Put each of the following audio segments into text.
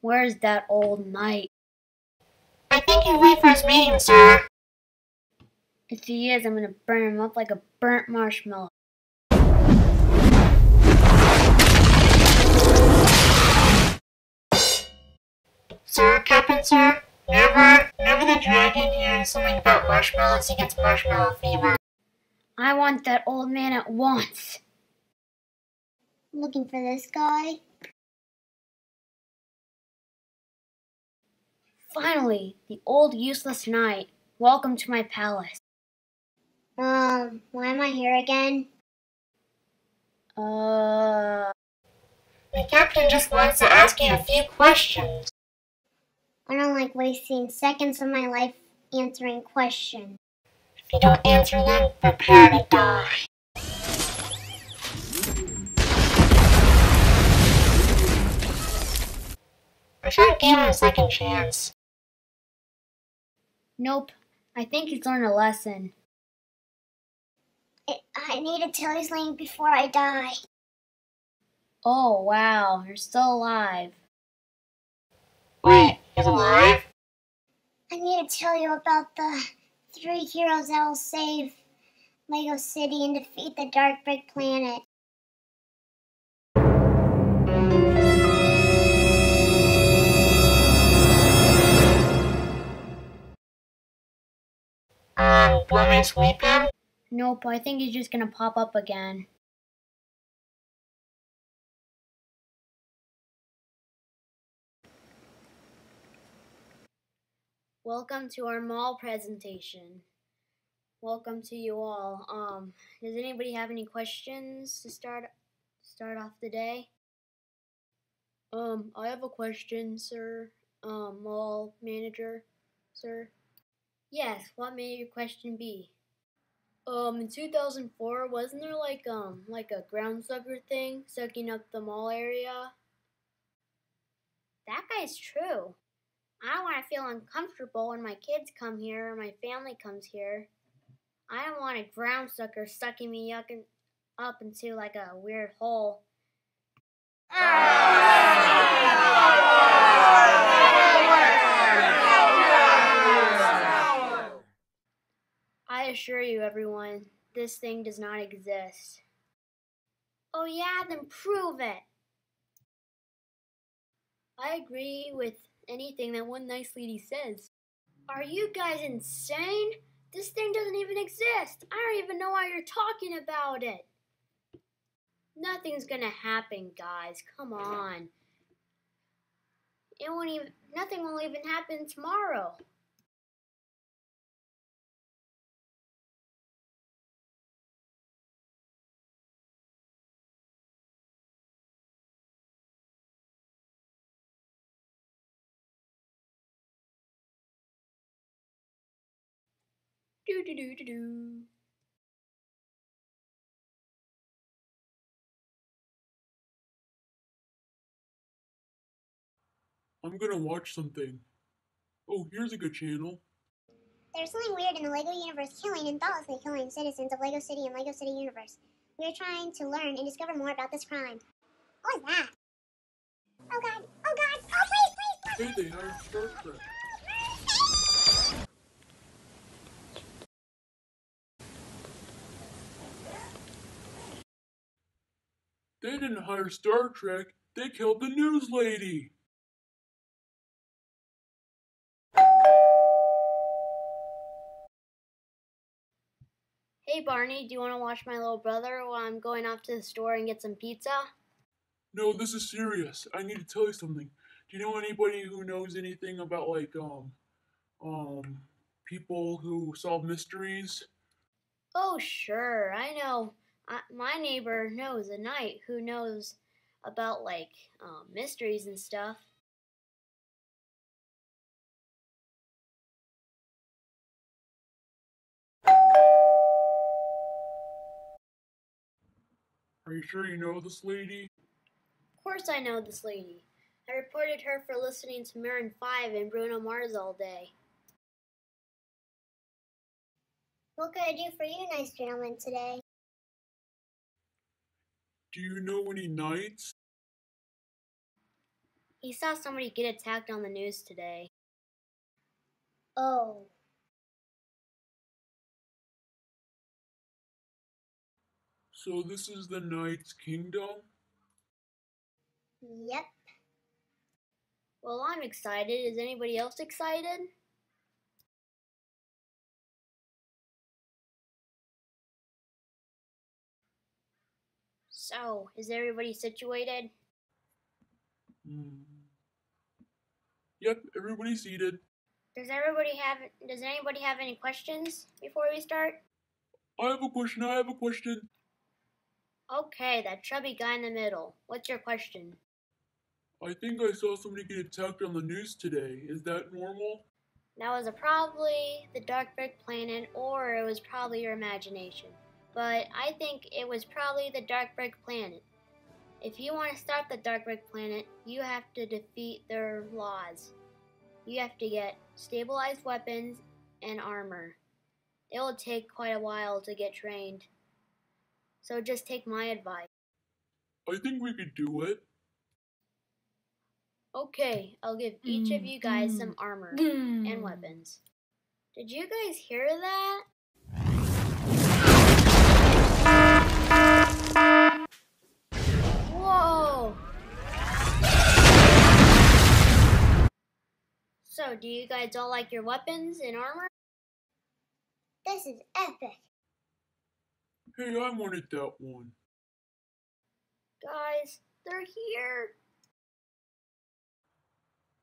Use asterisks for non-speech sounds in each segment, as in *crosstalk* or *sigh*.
Where's that old knight? I think he's waiting for his meeting, sir. If he is, I'm gonna burn him up like a burnt marshmallow. Sir, Captain, sir, never, never the dragon hears something about marshmallows, he gets marshmallow fever. I want that old man at once. Looking for this guy? Finally, the old useless knight. Welcome to my palace. Um, why am I here again? Uh, The captain just wants to ask you a few questions. I don't like wasting seconds of my life answering questions. If you don't answer them, prepare to die. I should have given him a second chance. nope. I think he's learned a lesson. I, I need to tell you something before I die. Oh, wow, you're still alive. Wait, he's alive? I need to tell you about the three heroes that will save Lego City and defeat the Dark Brick Planet. Um, want me to in? Nope, I think he's just gonna pop up again. Welcome to our mall presentation. Welcome to you all. Um, does anybody have any questions to start start off the day? Um, I have a question, sir. Um, mall manager, sir. Yes, what may your question be? Um, in 2004, wasn't there like um like a ground sucker thing sucking up the mall area? That guy's true. I don't want to feel uncomfortable when my kids come here or my family comes here. I don't want a ground sucker sucking me up into like a weird hole. I assure you, everyone, this thing does not exist. Oh, yeah, then prove it. I agree with anything that one nice lady says. Are you guys insane? This thing doesn't even exist. I don't even know why you're talking about it. Nothing's gonna happen, guys. Come on. It won't even. Nothing will even happen tomorrow. Do do do do do. I'm gonna watch something. Oh, here's a good channel. There's something weird in the LEGO universe killing and thoughtlessly killing citizens of LEGO City and LEGO City Universe. We are trying to learn and discover more about this crime. What was that? Oh god! Oh god! Oh please, please, please! Hey, they hired Star Trek. They didn't hire Star Trek. They killed the news lady. Hey Barney, do you want to watch my little brother while I'm going off to the store and get some pizza? No, this is serious. I need to tell you something. Do you know anybody who knows anything about like um um people who solve mysteries? Oh, sure. I know. I, my neighbor knows a knight who knows about like um, mysteries and stuff. Are you sure you know this lady? Of course, I know this lady. I reported her for listening to Maroon 5 and Bruno Mars all day. What can I do for you, nice gentlemen, today? Do you know any knights? He saw somebody get attacked on the news today. Oh. So this is the Knight's Kingdom? Yep. Well, I'm excited. Is anybody else excited? So, is everybody situated? Hmm. Yep, everybody's seated. Does everybody have does anybody have any questions before we start? I have a question, I have a question. Okay, that chubby guy in the middle. What's your question? I think I saw somebody get attacked on the news today. Is that normal? That was a probably the Dark Brick Planet, or it was probably your imagination. But I think it was probably the Dark Brick Planet. If you want to stop the Dark Brick Planet, you have to defeat their laws. You have to get stabilized weapons and armor. It will take quite a while to get trained. So just take my advice. I think we could do it. Okay, I'll give each of you guys some mm-hmm. armor and weapons. Did you guys hear that? So, do you guys all like your weapons and armor? This is epic. Hey, I wanted that one. Guys, they're here.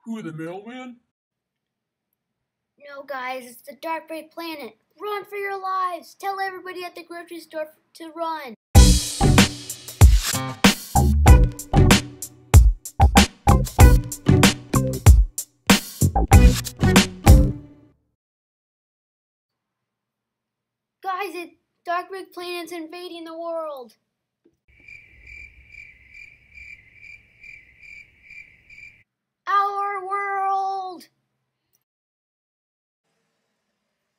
Who, the mailman? No, guys, it's the Dark Brick Planet. Run for your lives! Tell everybody at the grocery store to run. Guys, it Dark Brick Planet's invading the world. Our world!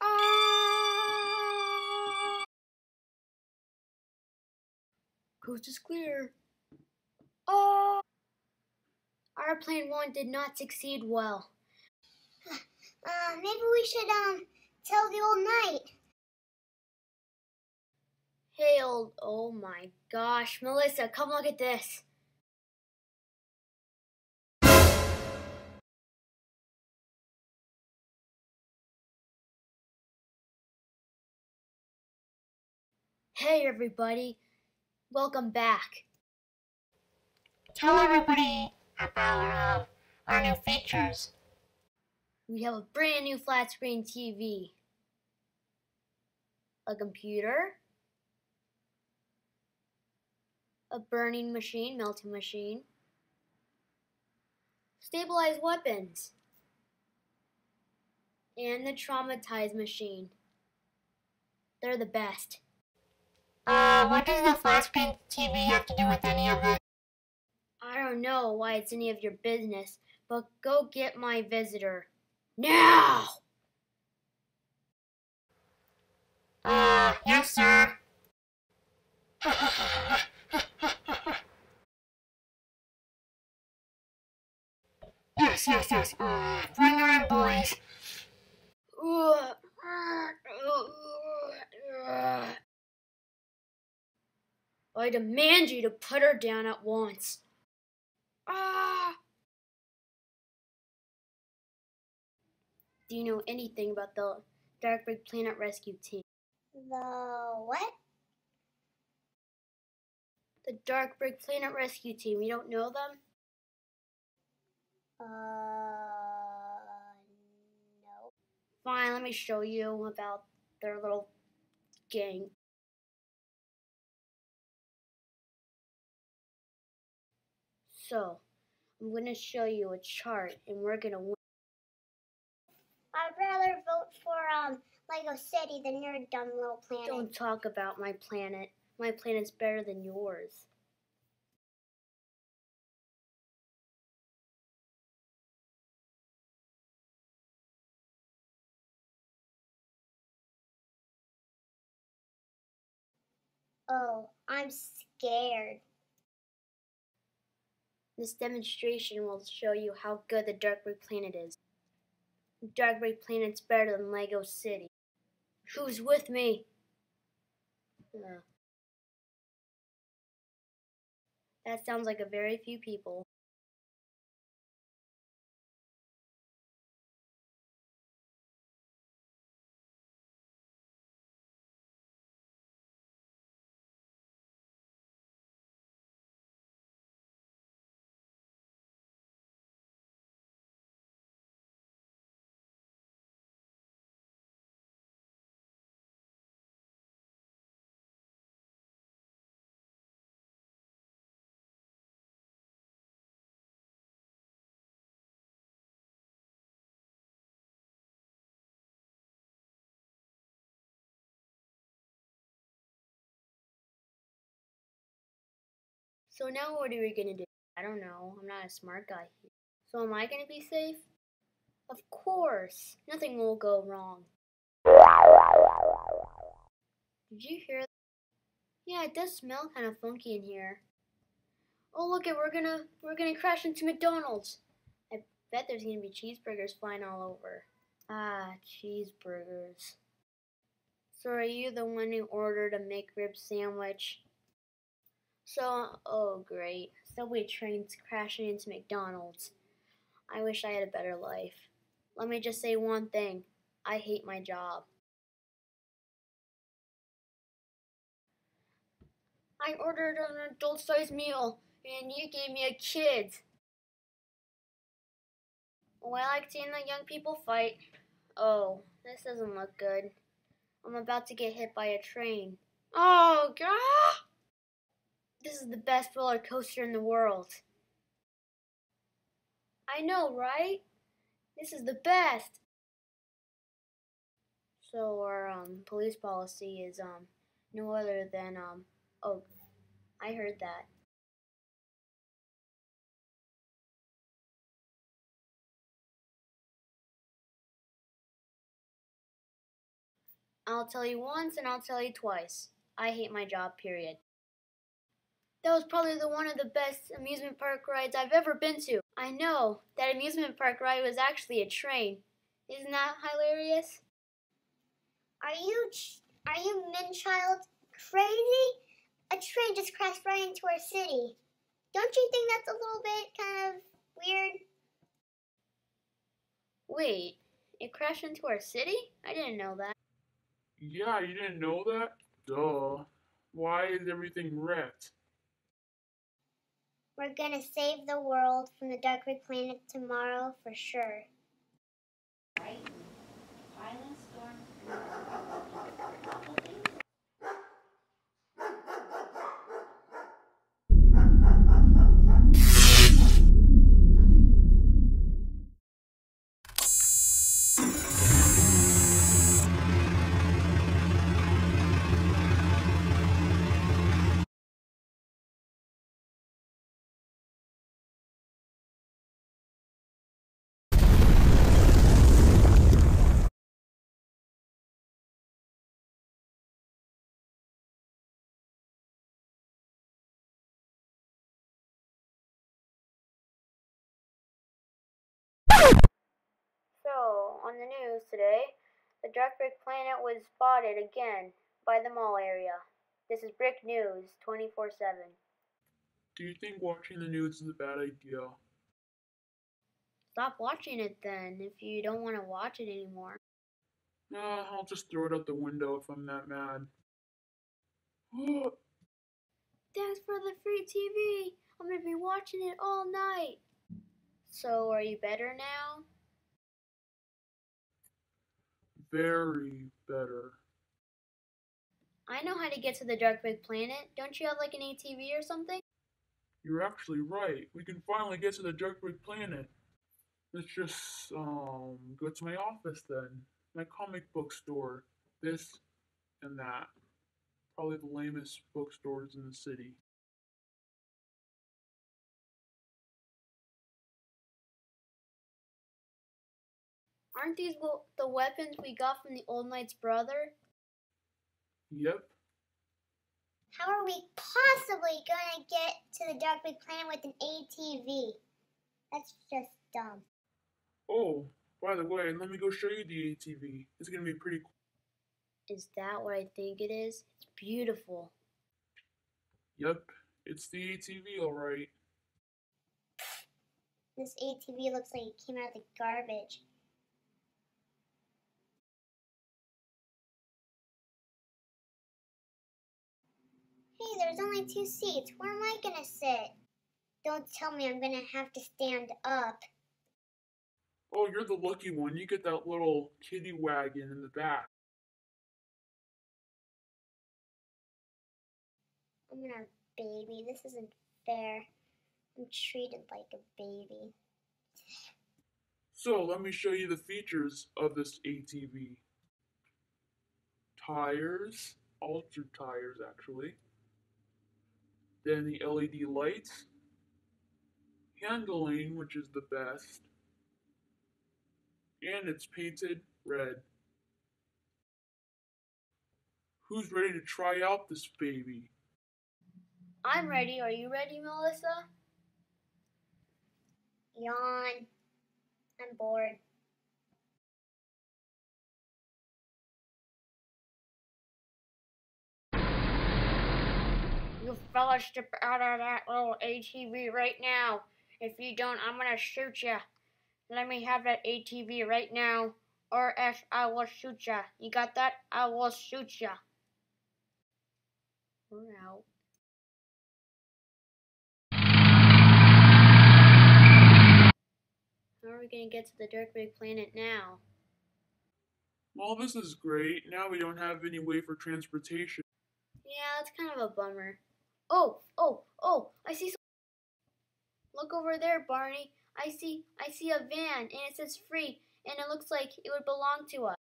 Ah! Coast is clear. Oh! Our plan one did not succeed well. Uh, maybe we should, um, tell the old knight. Hey, old. Oh my gosh. Melissa, come look at this. Hey, everybody. Welcome back. Tell everybody about uh, our new features. We have a brand new flat screen TV, a computer, a burning machine, melting machine, stabilized weapons, and the traumatized machine. They're the best. Uh, what does the flat screen TV have to do with any of this? I don't know why it's any of your business, but go get my visitor. Now! Uh, yes, sir. yes, yes, yes. Uh, bring her in, boys. I demand you to put her down at once. Ah! Do you know anything about the Dark Brick Planet Rescue Team? The what? The Dark Brick Planet Rescue Team. You don't know them? Uh, no. Fine, let me show you about their little gang. So, I'm going to show you a chart and we're going to rather vote for, um, Lego City than your dumb little planet. Don't talk about my planet. My planet's better than yours. Oh, I'm scared. This demonstration will show you how good the Dark Brick Planet is. Dark Brick Planet's better than Lego City. Who's with me? Uh, that sounds like a very few people. So now what are we gonna do? I don't know. I'm not a smart guy. So am I gonna be safe? Of course. Nothing will go wrong. Did you hear that? Yeah, it does smell kind of funky in here. Oh look it, we're gonna we're gonna crash into McDonald's. I bet there's gonna be cheeseburgers flying all over. Ah, cheeseburgers. So are you the one who ordered a McRib sandwich? So, oh great. Subway trains crashing into McDonald's. I wish I had a better life. Let me just say one thing. I hate my job. I ordered an adult sized meal and you gave me a kid. Oh, I like seeing the young people fight. Oh, this doesn't look good. I'm about to get hit by a train. Oh, God! This is the best roller coaster in the world. I know, right? This is the best. So our um, police policy is um, no other than um, oh, I heard that. I'll tell you once and I'll tell you twice. I hate my job, period. That was probably the one of the best amusement park rides I've ever been to. I know, that amusement park ride was actually a train. Isn't that hilarious? Are you, ch- are you Minchild crazy? A train just crashed right into our city. Don't you think that's a little bit kind of weird? Wait, it crashed into our city? I didn't know that. Yeah, you didn't know that? Duh. Why is everything wrecked? We're gonna save the world from the dark red planet tomorrow for sure. So, on the news today, the Darkbrick planet was spotted again by the mall area. This is Brick News 24 7. Do you think watching the news is a bad idea? Stop watching it then if you don't want to watch it anymore. Uh, I'll just throw it out the window if I'm that mad. *gasps* Thanks for the free TV. I'm to be watching it all night. So, are you better now? Very better. I know how to get to the Darkbrick planet. Don't you have like an ATV or something? You're actually right. We can finally get to the Darkbrick planet. Let's just um go to my office then. My comic book store. This and that. Probably the lamest bookstores in the city. Aren't these wo- the weapons we got from the old knight's brother? Yep. How are we possibly gonna get to the Dark Brick Planet with an ATV? That's just dumb. Oh, by the way, let me go show you the ATV. It's gonna be pretty cool. Is that what I think it is? It's beautiful. Yep, it's the ATV, alright. This ATV looks like it came out of the garbage. There's only two seats. Where am I gonna sit? Don't tell me I'm gonna have to stand up. Oh, you're the lucky one. You get that little kiddie wagon in the back. I'm not a baby. This isn't fair. I'm treated like a baby. So, let me show you the features of this ATV. Tires, ultra tires actually. Then the LED lights. Handling, which is the best. And it's painted red. Who's ready to try out this baby? I'm ready. Are you ready, Melissa? Yawn. I'm bored. You fellas step out of that little ATV right now. If you don't, I'm gonna shoot ya. Let me have that ATV right now, or else I will shoot ya. You got that? I will shoot ya. We're out. How are we gonna get to the Dark Brick Planet now? Well, this is great. Now we don't have any way for transportation. Yeah, it's kind of a bummer. Oh, oh, oh! I see. Some... Look over there, Barney. I see. I see a van, and it says free, and it looks like it would belong to us.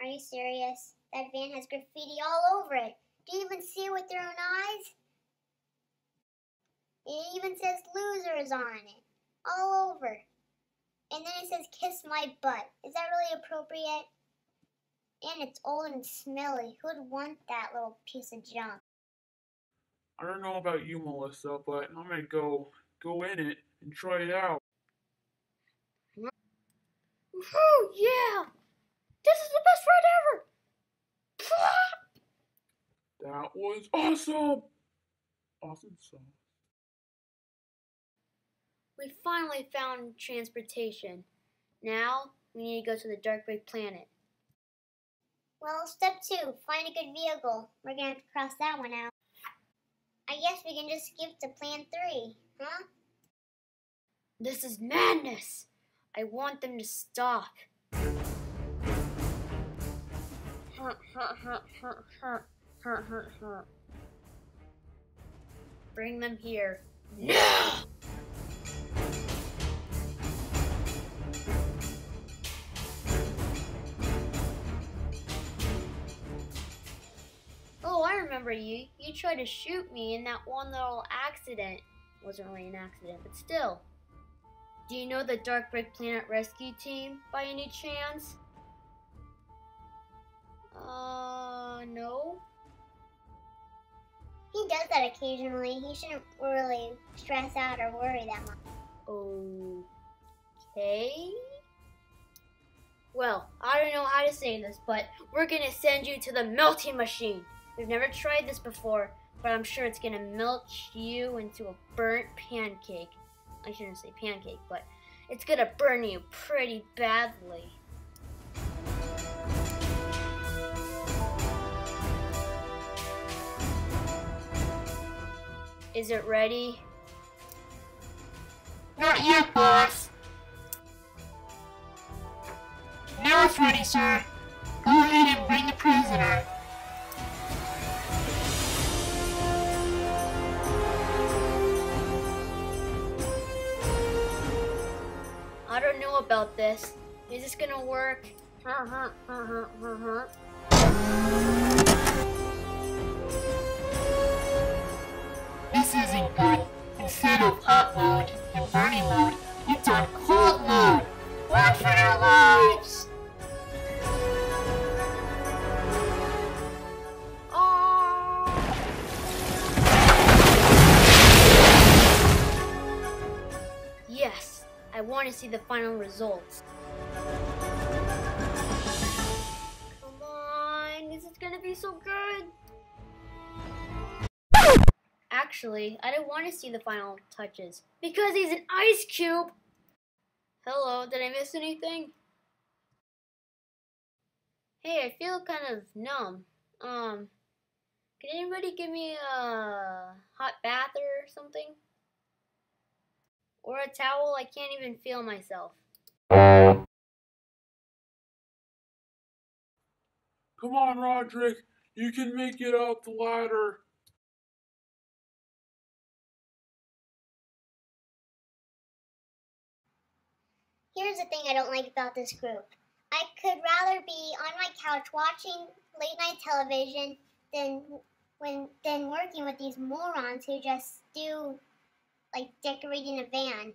Are you serious? That van has graffiti all over it. Do you even see it with your own eyes? It even says losers on it. All over. And then it says kiss my butt. Is that really appropriate? And it's old and smelly. Who'd want that little piece of junk? I don't know about you, Melissa, but I'm gonna go go in it and try it out. Oh yeah! This is the best ride ever! That was awesome! Awesome sauce. We finally found transportation. Now we need to go to the Dark Brick Planet. Well, step two, find a good vehicle. We're gonna have to cross that one out. I guess we can just skip to plan three, huh? This is madness! I want them to stop. Bring them here. Now! Oh, I remember you. You tried to shoot me in that one little accident. Wasn't really an accident, but still. Do you know the Dark Brick Planet Rescue Team by any chance? Uh, no. He does that occasionally. He shouldn't really stress out or worry that much. Okay. Well, I don't know how to say this, but we're gonna send you to the melting machine. We've never tried this before, but I'm sure it's gonna melt you into a burnt pancake. I shouldn't say pancake, but it's gonna burn you pretty badly. Is it ready? Not yet, boss. Now it's ready, sir. Go ahead and bring the prisoner. About this. Is this gonna work? This isn't good. Instead of hot mode and burning mode, it's on cold mode. Run for your lives! Want to see the final results. Come on, this is gonna be so good. Actually, I don't want to see the final touches because he's an ice cube. Hello, did I miss anything? Hey, I feel kind of numb. Um, can anybody give me a hot bath or something? Or a towel? I can't even feel myself. Come on, Roderick. You can make it up the ladder. Here's the thing I don't like about this group. I could rather be on my couch watching late night television than when than working with these morons who just do like decorating a van.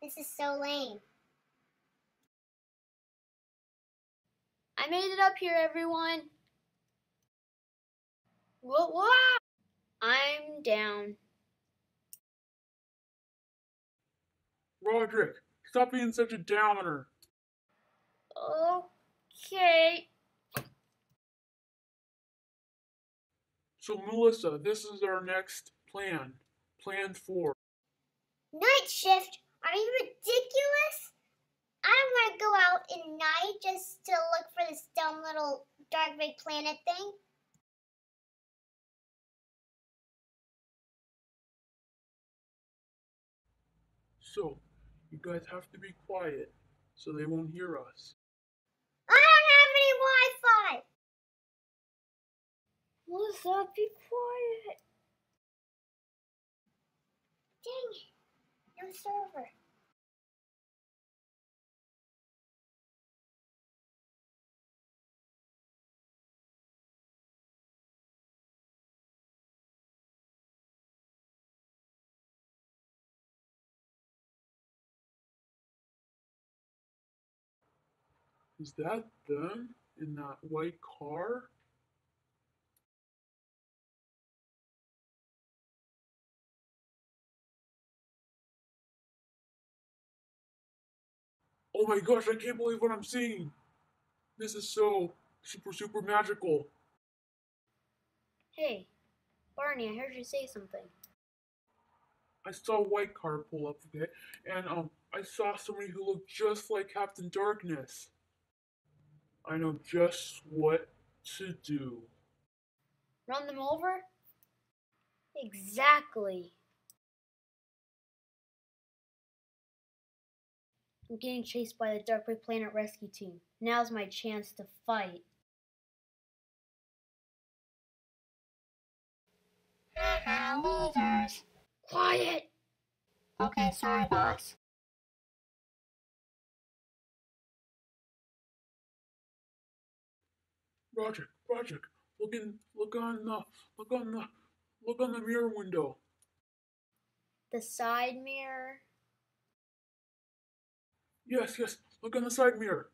This is so lame. I made it up here, everyone. Whoa, whoa! I'm down. Roderick, stop being such a downer. Okay. So, Melissa, this is our next plan. Plan four. Night shift? Are you ridiculous? I don't want to go out in night just to look for this dumb little dark brick planet thing. So, you guys have to be quiet so they won't hear us. I don't have any Wi-Fi. Melissa, be quiet. Dang it! No server. Is that them in that white car? Oh my gosh, I can't believe what I'm seeing! This is so super, super magical. Hey, Barney, I heard you say something. I saw a white car pull up, okay? And um I saw somebody who looked just like Captain Darkness. I know just what to do. Run them over? Exactly. I'm getting chased by the Dark Brick Planet Rescue Team. Now's my chance to fight. Haha, losers. Quiet! Okay, sorry, boss. Roger, Roger, look in look on the look on the look on the mirror window. The side mirror. Yes, yes, look on the side mirror.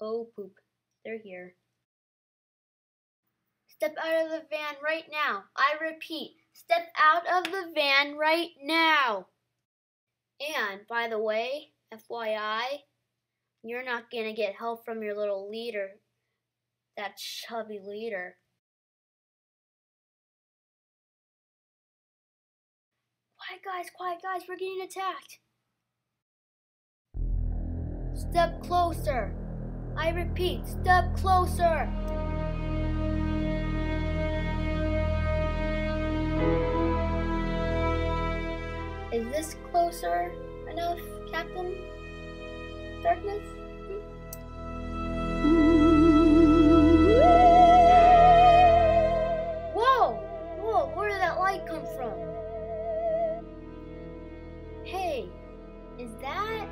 Oh, poop. They're here. Step out of the van right now. I repeat, step out of the van right now. And, by the way, FYI, you're not going to get help from your little leader, that chubby leader. Quiet, guys, quiet, guys, we're getting attacked. Step closer. I repeat, step closer. Is this closer enough, Captain Darkness? Hmm? Whoa! Whoa, where did that light come from? That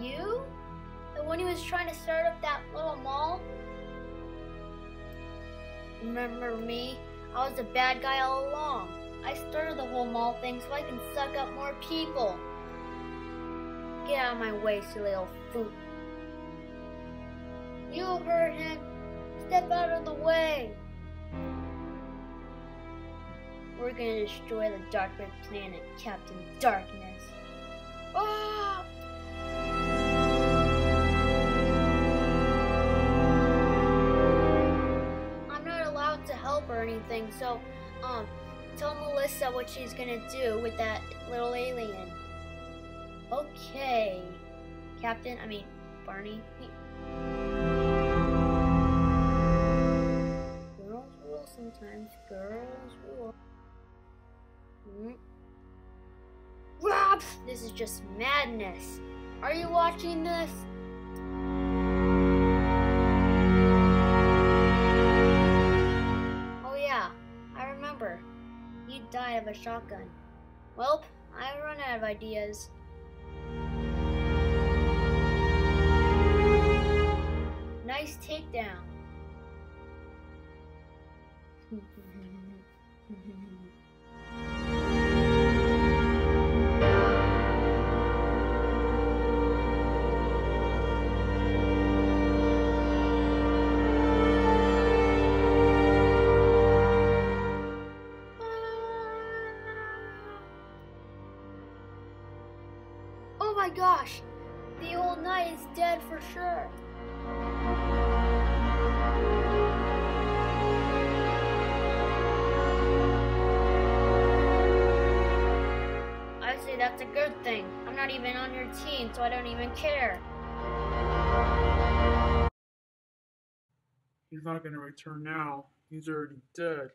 you? The one who was trying to start up that little mall? Remember me? I was a bad guy all along. I started the whole mall thing so I can suck up more people. Get out of my way, silly old fool. You heard him. Step out of the way. We're gonna destroy the Darkbrick planet, Captain Darkness. I'm not allowed to help or anything, so um tell Melissa what she's gonna do with that little alien. Okay. Captain, I mean Barney. Girls rule sometimes. Girls rule. Mm. Rob! This is just madness. Are you watching this? Oh yeah, I remember. You died of a shotgun. Welp, I run out of ideas. Nice takedown. *laughs* that's a good thing. I'm not even on your team, so I don't even care. He's not gonna return now. He's already dead.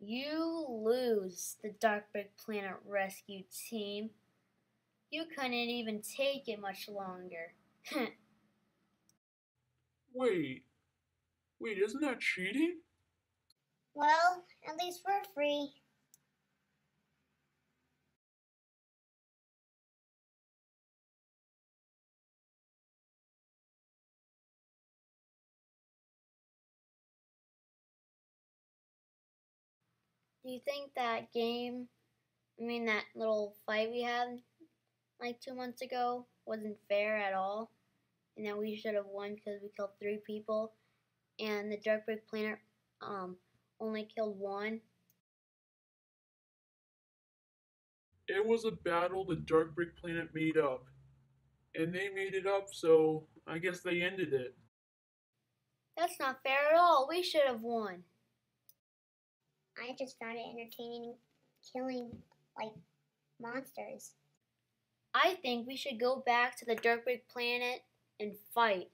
You lose, the Darkbrick Planet Rescue Team. You couldn't even take it much longer. *laughs* Wait. Wait, isn't that cheating? Well, at least we're free. Do you think that game, I mean, that little fight we had like two months ago, wasn't fair at all? And that we should have won because we killed three people, and the Dark Brick Planet um, only killed one? It was a battle the Dark Brick Planet made up. And they made it up, so I guess they ended it. That's not fair at all. We should have won. I just found it entertaining killing, like, monsters. I think we should go back to the Dark Brick Planet and fight.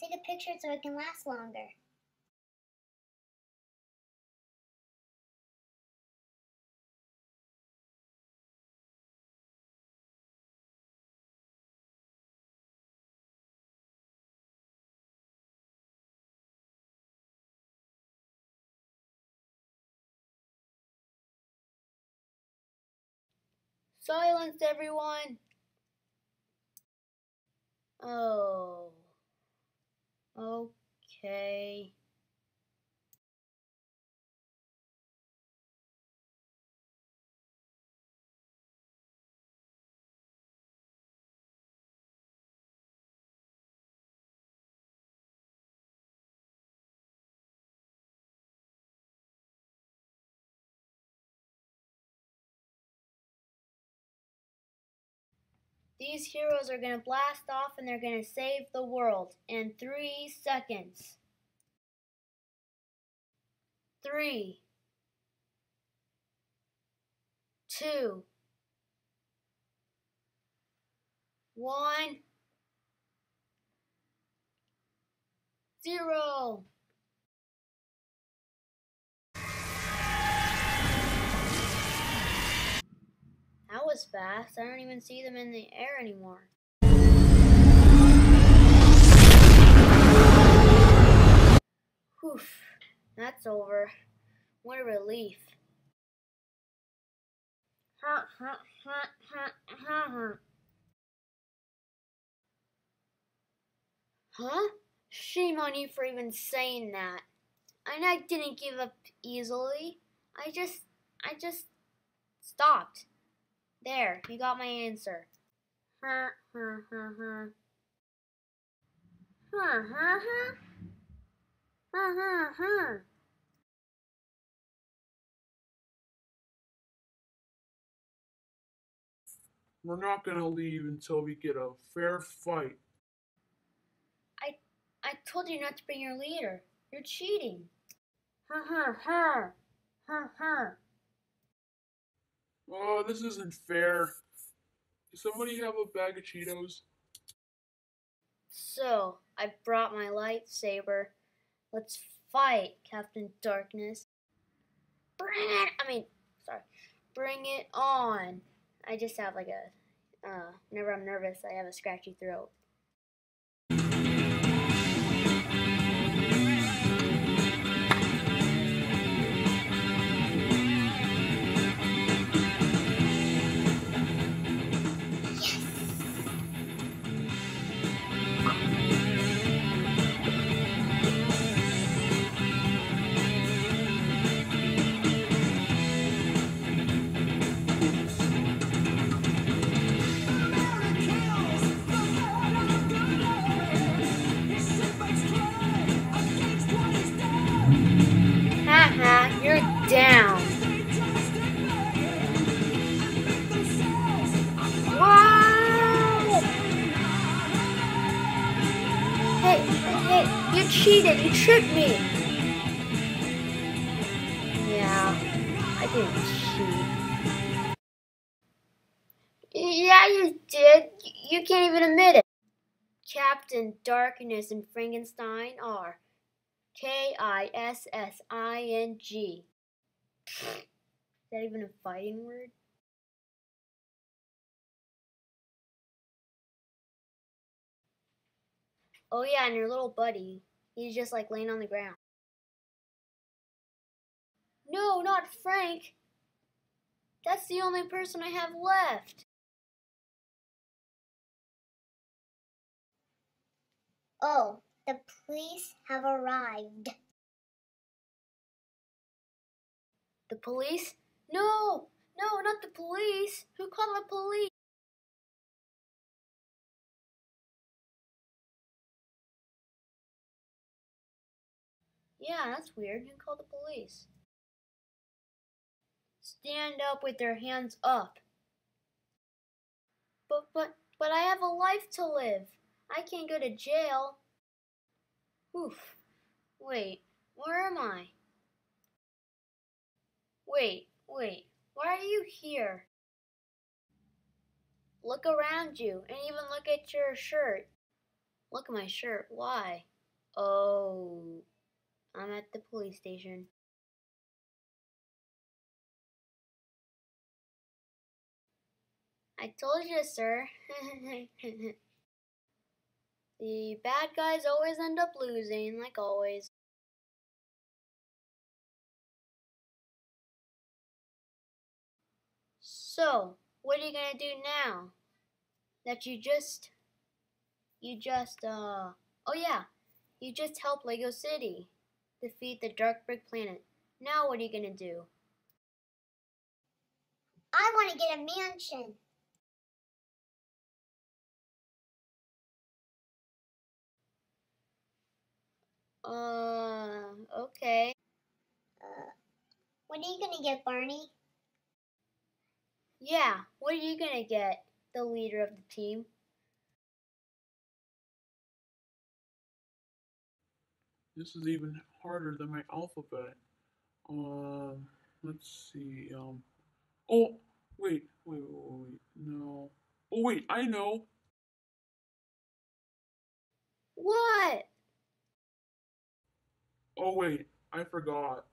Take a picture so it can last longer. Silence, everyone! Oh. Okay. These heroes are gonna blast off and they're gonna save the world in three seconds. Three, two, one, zero. That was fast. I don't even see them in the air anymore. Whew, that's over. What a relief. Huh? Shame on you for even saying that. And I didn't give up easily. I just, I just stopped. There, you got my answer. Huh, huh, huh, huh. Huh, huh, huh. Huh, huh, huh. We're not gonna leave until we get a fair fight. I told you not to bring your leader. You're cheating. Ha ha ha. Ha ha. Oh, this isn't fair. Does somebody have a bag of Cheetos? So, I brought my lightsaber. Let's fight, Captain Darkness. Bring it! I mean, sorry. Bring it on. I just have like a, uh, whenever I'm nervous, I have a scratchy throat. Down. Hey, hey, you cheated, you tricked me. Yeah, I didn't cheat. Yeah, you did. You can't even admit it. Captain Darkness and Frankenstein are K I S S I N G. Is that even a fighting word? Oh, yeah, and your little buddy. He's just like laying on the ground. No, not Frank. That's the only person I have left. Oh, the police have arrived. The police? No, no, not the police. Who called the police? Yeah, that's weird. Who called the police? Stand up with your hands up. But but but I have a life to live. I can't go to jail. Oof. Wait, where am I? Wait, wait, why are you here? Look around you and even look at your shirt. Look at my shirt. Why? Oh, I'm at the police station. I told you, sir. *laughs* the bad guys always end up losing, like always. So, what are you gonna do now? That you just, you just, uh, oh yeah, you just helped Lego City defeat the Dark Brick Planet. Now, what are you gonna do? I want to get a mansion. Uh, okay. Uh, what are you gonna get, Barney? Yeah, what are you gonna get? the leader of the team. This is even harder than my alphabet. Um, let's see. Um, oh, wait, wait, wait, wait, no. Oh, wait, I know. What? Oh, wait, I forgot.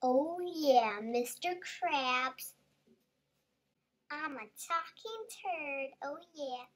Oh yeah, Mr. Krabs. I'm a talking turd. Oh yeah.